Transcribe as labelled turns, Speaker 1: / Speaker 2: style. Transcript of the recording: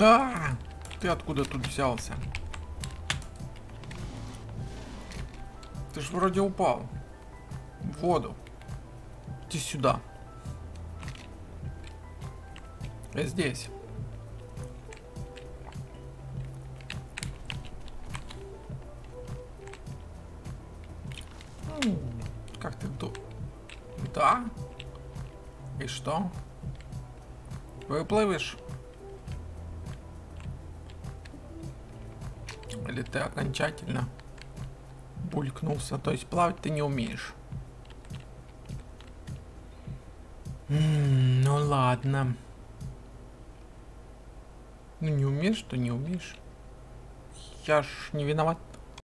Speaker 1: А, ты откуда тут взялся? Ты ж вроде упал. В воду. Иди сюда. Я здесь. Как ты тут? Да? И что? Выплывешь? Или ты окончательно булькнулся? То есть плавать ты не умеешь? М, ну ладно. Ну не умеешь, то не умеешь. Я ж не виноват.